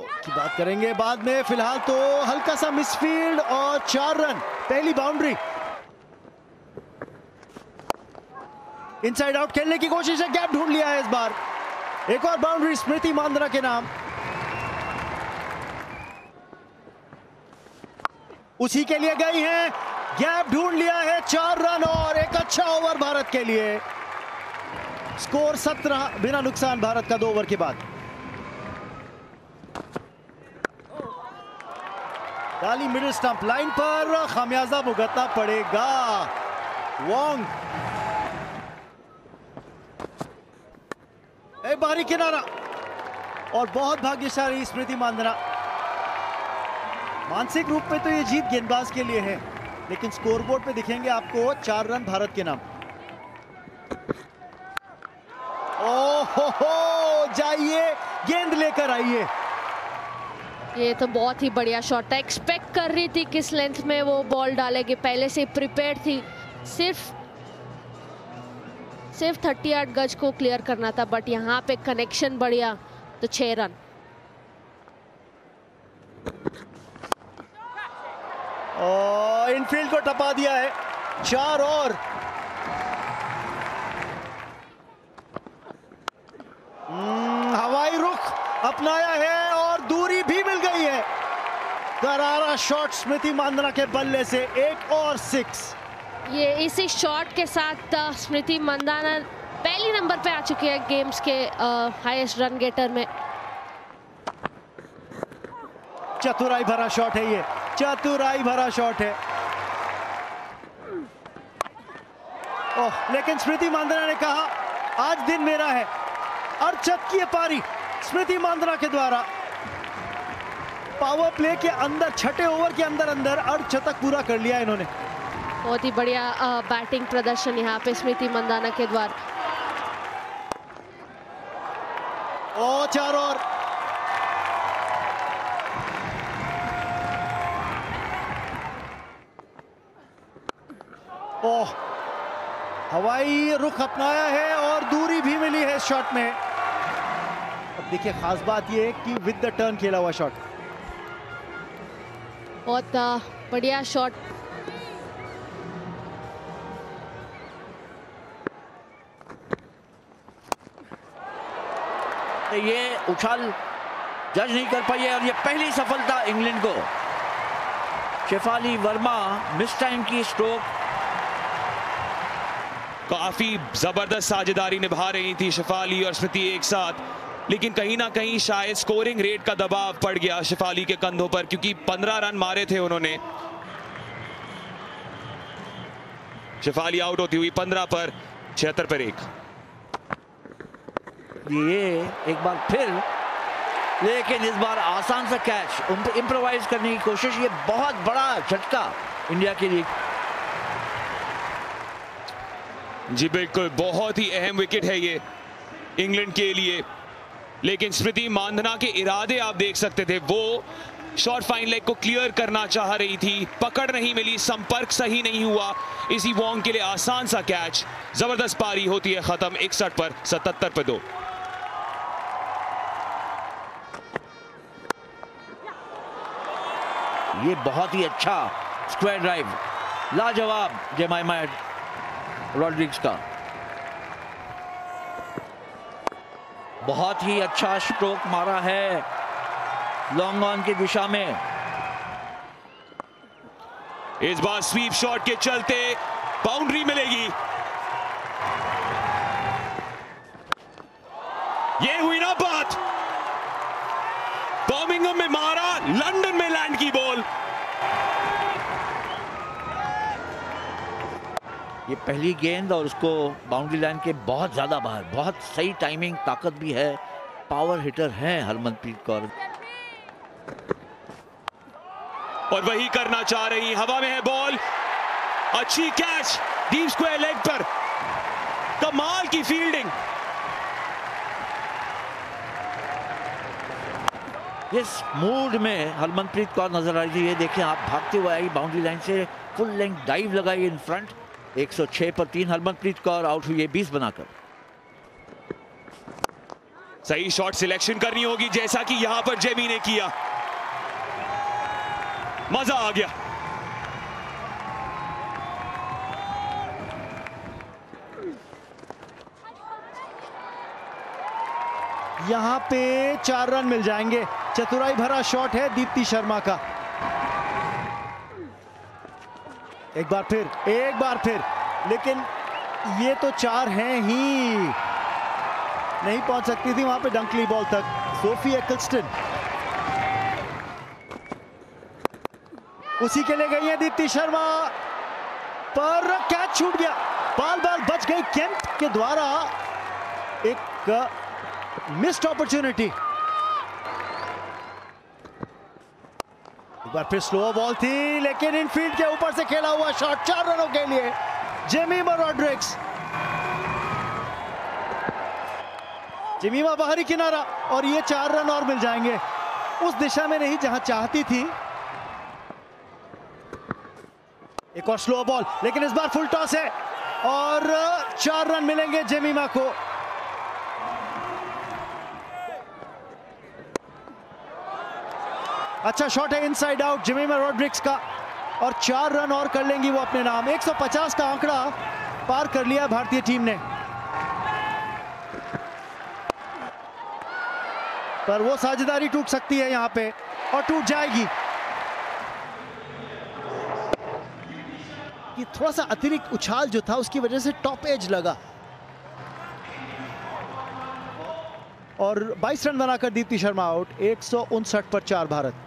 की बात करेंगे बाद में, फ़िलहाल तो हल्का सा मिसफील्ड और चार रन, पहली बाउंड्री। इनसाइड आउट खेलने की कोशिश है गैप ढूंढ लिया है इस बार। एक और बाउंड्री स्मृति मांद्रा के नाम। उसी के लिए गई हैं गैप ढूंढ लिया है चार रन और एक अच्छा ओवर भारत के लिए। स्कोर सत्रह, बिना नुकसान, भारत का दो ओवर के बाद। डाली मिडिल स्टंप लाइन पर खामियाजा भुगतना पड़ेगा। वोंग। बारी किनारा। और बहुत भाग्यशाली स्मृति मांदना। मानसिक रूप में तो ये जीत गेंदबाज के लिए है, लेकिन स्कोरबोर्ड पे दिखेंगे आपको चार रन भारत के नाम। ओ हो हो, जाइए, गेंद लेकर आइए। ये तो बहुत ही बढ़िया शॉट था। एक्सपेक्ट कर रही थी किस लेंथ में वो बॉल डालेगी। पहले से प्रिपेयर थी। सिर्फ़ सिर्फ़ थर्टी आठ गज को क्लियर करना था बट यहाँ पे कनेक्शन बढ़िया। तो छह रन। इनफील्ड को टपा दिया है। चार और। हम्म, हवाई रुख अपनाया है और दूरी करारा शॉट स्मृति मांदना के बल्ले से एक और सिक्स ये इसी शॉट के साथ स्मृति मंदाना पहली नंबर पे आ चुकी है गेम्स के हाईएस्ट रन गेटर में। चतुराई भरा शॉट है ये। चतुराई भरा शॉट है। ओह लेकिन स्मृति मांदना ने कहा आज दिन मेरा है। अर्चत की पारी स्मृति मांदना के द्वारा। पावर प्ले के अंदर छठे ओवर के अंदर अंदर अर्धशतक पूरा कर लिया इन्होंने। बहुत ही बढ़िया बैटिंग प्रदर्शन यहाँ पे स्मृति मंदाना के द्वारा। ओ चार और ओह हवाई रुख अपनाया है और दूरी भी मिली है शॉट में। अब देखिए खास बात यह है कि विद द टर्न खेला हुआ शॉट बहुत बढ़िया शॉट ये उछाल जज नहीं कर पाई है और ये पहली सफलता इंग्लैंड को। शेफाली वर्मा मिस टाइम की स्ट्रोक काफ़ी ज़बरदस्त साझेदारी निभा रही थी शिफाली और स्मृति एक साथ। लेकिन कहीं ना कहीं शायद स्कोरिंग रेट का दबाव पड़ गया शिफाली के कंधों पर क्योंकि 15 रन मारे थे उन्होंने। शिफाली आउट होती हुई 15 पर छिहत्तर पर एक। ये एक बार फिर लेकिन इस बार आसान सा कैच इम्प्रोवाइज करने की कोशिश ये बहुत बड़ा झटका इंडिया के लिए। जी बिल्कुल बहुत ही अहम विकेट है ये इंग्लैंड के लिए। लेकिन स्मृति मांधना के इरादे आप देख सकते थे, वो शॉर्ट फाइन लेग को क्लियर करना चाह रही थी, पकड़ नहीं मिली, संपर्क सही नहीं हुआ। इसी वॉन्ग के लिए आसान सा कैच ज़बरदस्त पारी होती है खत्म, इकसठ पर, सतहत्तर पर दो। ये बहुत ही अच्छा स्क्वायर ड्राइव लाजवाब जेमाइमा रॉड्रिक्स का। बहुत ही अच्छा स्ट्रोक मारा है लॉन्ग ऑन की दिशा में। इस बार स्वीप शॉट के चलते बाउंड्री मिलेगी। ये हुई ना बात। बर्मिंगम में मारा लंदन में लैंड की बॉल ये पहली गेंद और उसको बाउंड्री लाइन के बहुत ज़्यादा बाहर बहुत सही टाइमिंग ताकत भी है पावर हिटर है हरमनप्रीत कौर। और वही करना चाह रही हवा में है बॉल अच्छी कैच डीप स्क्वायर लेग पर। कमाल की फील्डिंग इस मूड में हरमनप्रीत कौर नज़र आ रही थी ये देखें आप भागते हुए आई बाउंड्री लाइन से फुल लेंथ डाइव लगाई इन फ्रंट 106 पर तीन हरमनप्रीत कौर आउट हुई है 20 बनाकर। सही शॉट सिलेक्शन करनी होगी जैसा कि यहाँ पर जेमी ने किया। मज़ा आ गया। यहाँ पे चार रन मिल जाएँगे। चतुराई भरा शॉट है दीप्ति शर्मा का। एक बार फिर, एक बार फिर। लेकिन ये तो चार हैं ही। नहीं पहुँच सकती थी वहाँ पे डंकली बॉल तक। सोफी एकल्स्टन उसी के लिए गई है दीप्ति शर्मा। पर कैच छूट गया। बाल बाल बच गई कैंप के द्वारा। एक मिस्ड अपॉर्चुनिटी एक बार फिर स्लो बॉल थी, लेकिन इनफील्ड के ऊपर से खेला हुआ शॉट चार रनों के लिए। जेमीमा रॉड्रिक्स जेमीमा बाहरी किनारा, और ये चार रन और मिल जाएँगे। उस दिशा में नहीं, जहाँ चाहती थी। एक और स्लो बॉल लेकिन इस बार फुल टॉस है, और चार रन मिलेंगे जेमीमा को। अच्छा शॉट है इनसाइड आउट जिमीमा रॉड्रिक्स का, और चार रन और कर लेंगी वो अपने नाम। 150 का आंकड़ा पार कर लिया भारतीय टीम ने। पर वो साझेदारी टूट सकती है यहाँ पे, और टूट जाएगी। कि थोड़ा सा अतिरिक्त उछाल जो था, उसकी वजह से टॉप एज लगा। और 22 रन बनाकर दीप्ति शर्मा आउट एक सौ उनसठ पर चार भारत।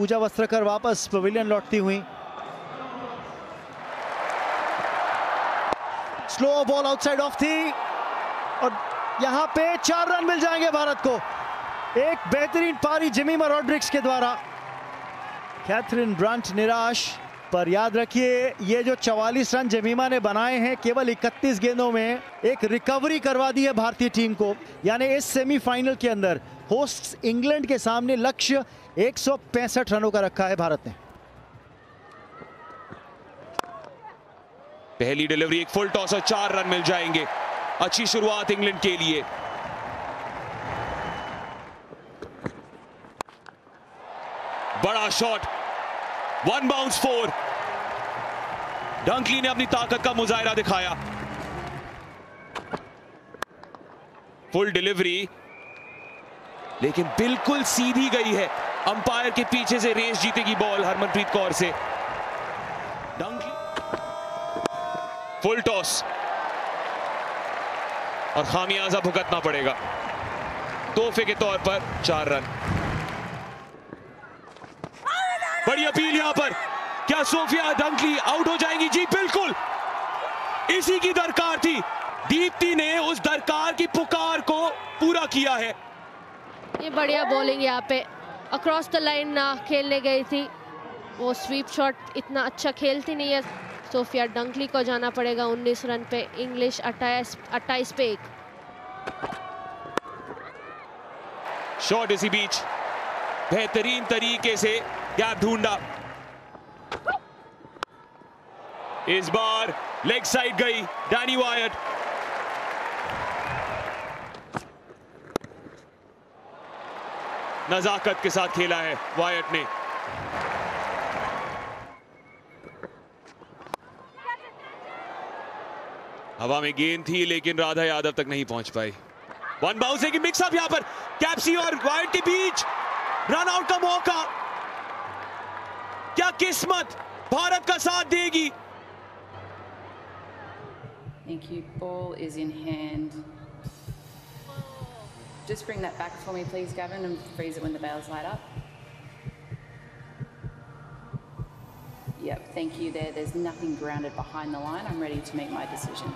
पूजा वस्त्रकर वापस पवेलियन लौटती हुई। स्लो बॉल आउटसाइड ऑफ़ थी और यहाँ पे चार रन मिल जाएँगे भारत को। एक बेहतरीन पारी जिमीमा रॉड्रिक्स के द्वारा। कैथरीन ब्रांट निराश। पर याद रखिए, ये जो 44 रन जमीमा ने बनाए हैं, केवल 31 गेंदों में एक रिकवरी करवा दी है भारतीय टीम को। यानी इस सेमीफाइनल के अंदर होस्ट इंग्लैंड के सामने लक्ष्य एक सौ पैंसठ रनों का रखा है भारत ने। पहली डिलीवरी एक फुल टॉस और चार रन मिल जाएँगे। अच्छी शुरुआत इंग्लैंड के लिए। बड़ा shot one bounce four Dunkley ने अपनी ताकत का मुजाहरा दिखाया। फुल डिलीवरी लेकिन बिल्कुल सीधी गई है। अंपायर के पीछे से रेस जीतेगी बॉल हरमनप्रीत कौर से। डंकली। फुल टॉस और खामियाजा भुगतना पड़ेगा। तोहफे के तौर पर चार रन। बड़ी अपील यहाँ पर। क्या सोफिया डंकली आउट हो जाएँगी। जी बिल्कुल। इसी की दरकार थी। दीप्ति ने उस दरकार की पुकार को पूरा किया है। ये बढ़िया बॉलिंग यहाँ पे। अक्रॉस द लाइन ना खेलने गई थी। वो स्वीप शॉट इतना अच्छा खेलती नहीं है। सोफिया डंकली को जाना पड़ेगा 19 रन पे। इंग्लिश अट्ठाईस अट्ठाईस पे एक। शॉट इसी बीच। बेहतरीन तरीके से गैप ढूंढा। इस बार लेग साइड गई डैनी वायट। नजाकत के साथ खेला है वायट ने। हवा में गेंद थी, लेकिन राधा यादव तक नहीं पहुँच पाई। वन बाउंस की मिक्सअप यहाँ पर। कैप्सी और वाइट के बीच रन आउट का मौका। क्या किस्मत भारत का साथ देगी? Thank you. Ball is in hand. Just bring that back for me, please, Gavin, and freeze it when the bails light up. Yep, thank you there. There's nothing grounded behind the line. I'm ready to make my decision.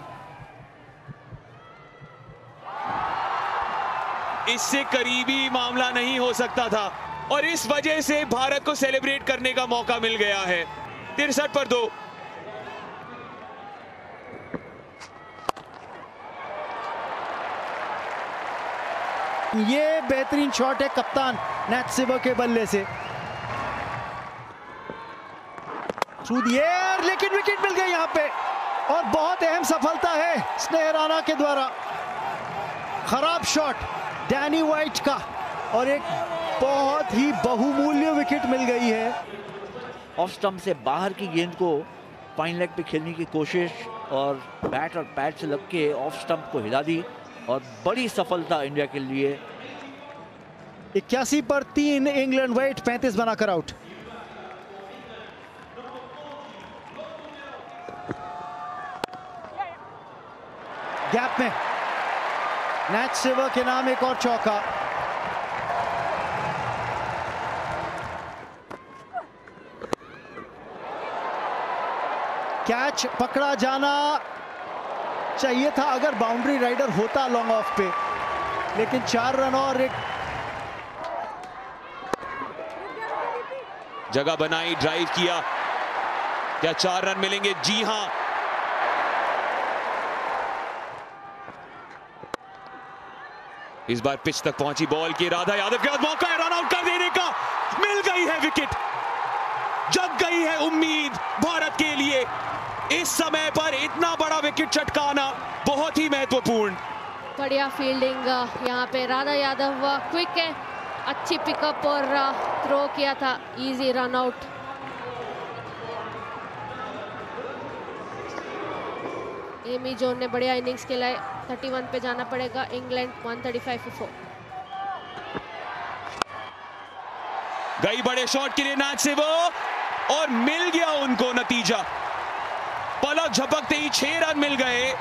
इससे करीबी मामला नहीं हो सकता था और इस वजह से भारत को सेलिब्रेट करने का मौका मिल गया है तिरसठ पर दो ये बेहतरीन शॉट है कप्तान नेट के बल्ले से। थ्रू लेकिन विकेट मिल गई यहाँ पे। और बहुत अहम सफलता है स्नेह राणा के द्वारा। खराब शॉट डैनी वाइट का। और एक बहुत ही बहुमूल्य विकेट मिल गई है। ऑफ़ स्टंप से बाहर की गेंद को पाइन लेग पे खेलने की कोशिश और बैट और पैड से लग के ऑफ़ स्टंप को हिला दी। और बड़ी सफलता इंडिया के लिए। इक्यासी पर तीन, इंग्लैंड वेट पैंतीस बनाकर आउट। गैप में। नेट सिवर के नाम एक और चौका। कैच पकड़ा जाना चाहिए था अगर बाउंड्री राइडर होता लॉन्ग ऑफ़ पे। लेकिन चार रन और एक जगह बनाई ड्राइव किया। क्या चार रन मिलेंगे? जी हाँ। इस बार पिच तक पहुँची बॉल की राधा यादव के बाद मौका है रन आउट कर देने का। मिल गई है विकेट जग गई है उम्मीद भारत के लिए। इस समय पर इतना बड़ा विकेट चटकाना बहुत ही महत्वपूर्ण। बढ़िया फील्डिंग यहाँ पे राधा यादव क्विक है। अच्छी पिकअप और थ्रो किया था easy run out Amy Jones ने बढ़िया इनिंग्स खेला 31 पे जाना पड़ेगा इंग्लैंड 135 फॉर फोर गई बड़े शॉट के लिए नाच से वो और मिल गया उनको नतीजा। पलक झपकते ही छह रन मिल गए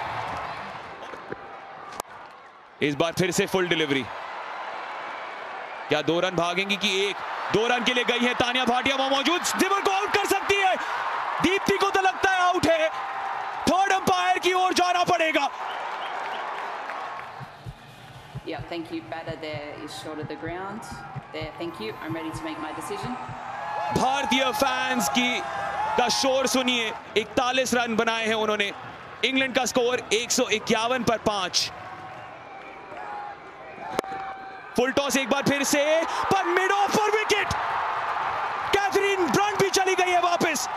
इस बार फिर से फुल डिलीवरी क्या दो रन भागेंगी कि एक दो रन के लिए गई है तानिया भाटिया वहाँ मौजूद दिवर को आउट कर सकती है दीप्ति को तो लगता है आउट है थर्ड अंपायर की ओर जाना पड़ेगा Yeah, thank you. Batter there is short of the ground. There, thank you. I'm ready to make my decision. भारतीय फैंस की का शोर सुनिए, इकतालीस रन बनाए हैं उन्होंने। इंग्लैंड का स्कोर एक सौ इक्यावन पर पाँच। फुल टॉस एक बार फिर से, पर मिड ऑफ़ पर विकेट। कैथरीन ब्रंट भी चली गई है वापस।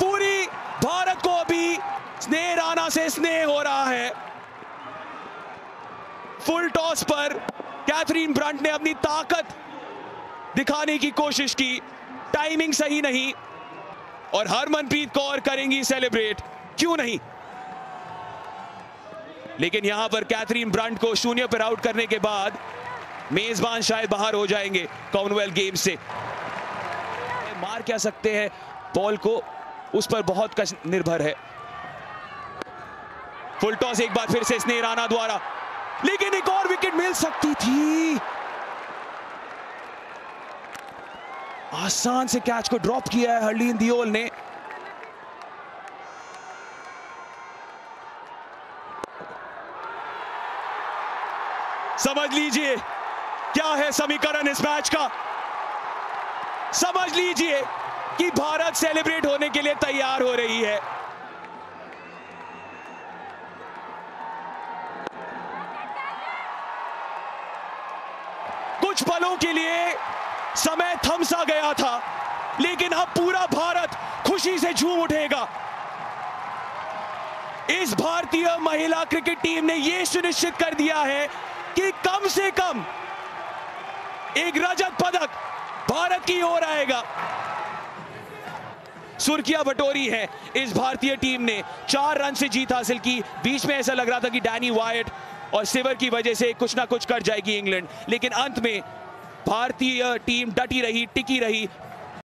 पूरी भारत को अभी स्नेह राणा से स्नेह हो रहा है। फुल टॉस पर कैथरीन ब्रंट ने अपनी ताकत दिखाने की कोशिश की। टाइमिंग सही नहीं और हरमनप्रीत कौर करेंगी सेलिब्रेट क्यों नहीं? लेकिन यहाँ पर कैथरीन ब्रांड को शून्य पर आउट करने के बाद मेजबान शायद बाहर हो जाएँगे कॉमनवेल्थ गेम्स से। मार क्या सकते हैं? बॉल को उस पर बहुत कश निर्भर है। फुल टॉस एक बार फिर से स्नेह राणा द्वारा। लेकिन एक और विकेट मिल सकती थी। आसान से कैच को ड्रॉप किया है हरलीन दियोल ने। समझ लीजिए, क्या है समीकरण इस मैच का? समझ लीजिए कि भारत सेलिब्रेट होने के लिए तैयार हो रही है। कुछ पलों के लिए समय थम सा गया था, लेकिन अब पूरा भारत खुशी से झूम उठेगा। इस भारतीय महिला क्रिकेट टीम ने यह सुनिश्चित कर दिया है कि कम से कम एक रजत पदक भारत की ओर आएगा। सुर्खिया बटोरी है। इस भारतीय टीम ने चार रन से जीत हासिल की। बीच में ऐसा लग रहा था कि डैनी वायट और सिवर की वजह से कुछ ना कुछ कर जाएगी इंग्लैंड, लेकिन अंत में भारतीय टीम डटी रही टिकी रही।